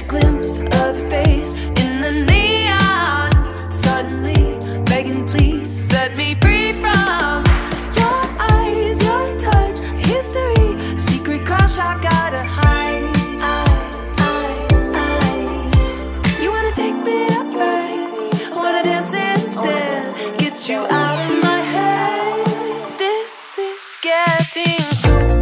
a glimpse of your face in the neon. Suddenly, begging, please set me free from your eyes, your touch, history, secret crush I gotta hide. I, You wanna take me up, right? I wanna dance instead, get you out of my head. This is getting too.